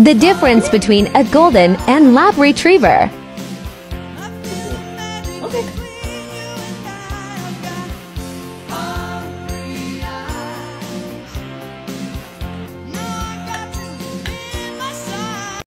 The difference between a golden and lab retriever. Okay.